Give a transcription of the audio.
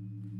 Mm-hmm.